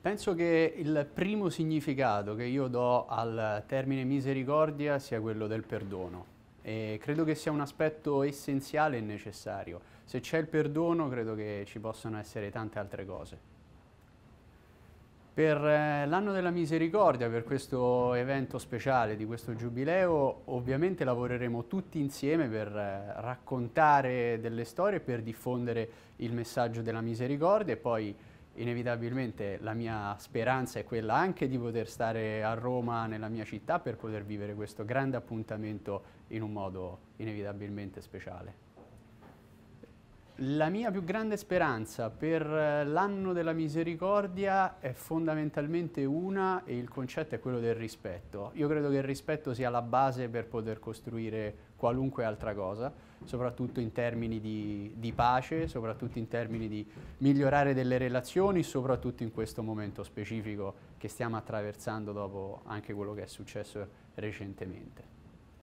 Penso che il primo significato che io do al termine misericordia sia quello del perdono e credo che sia un aspetto essenziale e necessario. Se c'è il perdono credo che ci possano essere tante altre cose. Per eh, l'anno della misericordia, per questo evento speciale di questo giubileo, ovviamente lavoreremo tutti insieme per eh, raccontare delle storie, per diffondere il messaggio della misericordia e poi inevitabilmente la mia speranza è quella anche di poter stare a Roma, nella mia città, per poter vivere questo grande appuntamento in un modo inevitabilmente speciale. La mia più grande speranza per eh, l'anno della misericordia è fondamentalmente una e il concetto è quello del rispetto. Io credo che il rispetto sia la base per poter costruire qualunque altra cosa, soprattutto in termini di, di pace, soprattutto in termini di migliorare delle relazioni, soprattutto in questo momento specifico che stiamo attraversando dopo anche quello che è successo recentemente.